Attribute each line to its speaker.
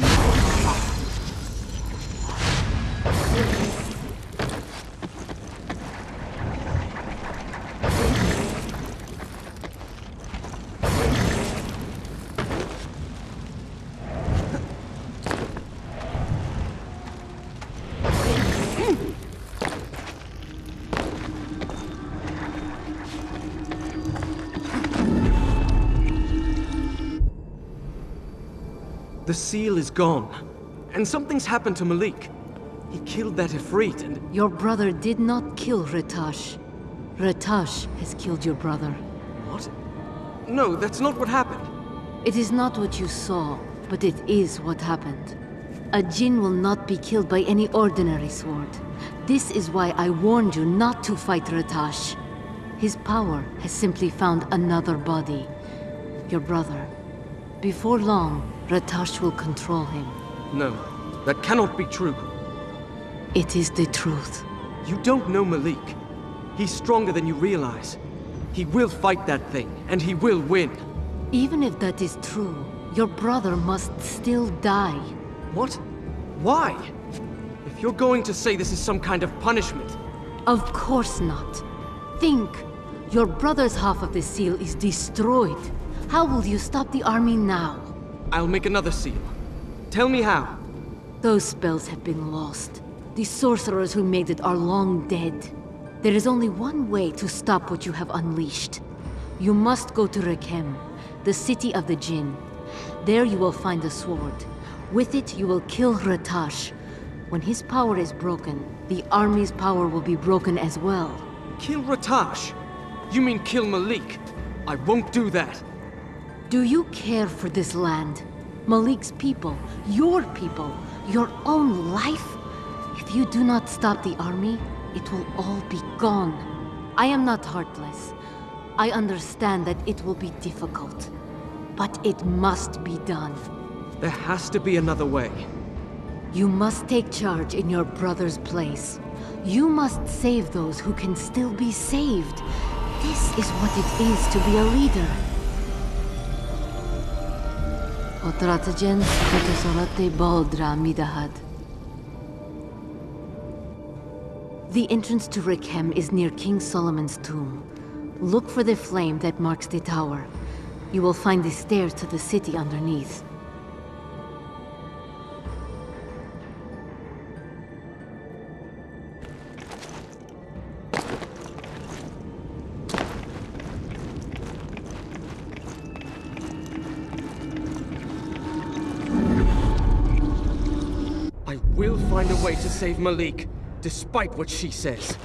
Speaker 1: you The seal is gone. And something's happened to Malik. He killed that Ifrit and...
Speaker 2: Your brother did not kill Ratash. Ratash has killed your brother.
Speaker 1: What? No, that's not what happened.
Speaker 2: It is not what you saw, but it is what happened. A Jinn will not be killed by any ordinary sword. This is why I warned you not to fight Ratash. His power has simply found another body. Your brother. Before long, Ratash will control him.
Speaker 1: No, that cannot be true.
Speaker 2: It is the truth.
Speaker 1: You don't know Malik. He's stronger than you realize. He will fight that thing, and he will win.
Speaker 2: Even if that is true, your brother must still die.
Speaker 1: What? Why? If you're going to say this is some kind of punishment...
Speaker 2: Of course not. Think. Your brother's half of the seal is destroyed. How will you stop the army now?
Speaker 1: I'll make another seal. Tell me how.
Speaker 2: Those spells have been lost. The sorcerers who made it are long dead. There is only one way to stop what you have unleashed. You must go to Rekem, the city of the Jinn. There you will find a sword. With it, you will kill Ratash. When his power is broken, the army's power will be broken as well.
Speaker 1: Kill Ratash? You mean kill Malik? I won't do that.
Speaker 2: Do you care for this land? Malik's people, your people, your own life? If you do not stop the army, it will all be gone. I am not heartless. I understand that it will be difficult. But it must be done.
Speaker 1: There has to be another way.
Speaker 2: You must take charge in your brother's place. You must save those who can still be saved. This is what it is to be a leader. The entrance to Rekem is near King Solomon's tomb. Look for the flame that marks the tower. You will find the stairs to the city underneath.
Speaker 1: I will find a way to save Malik, despite what she says.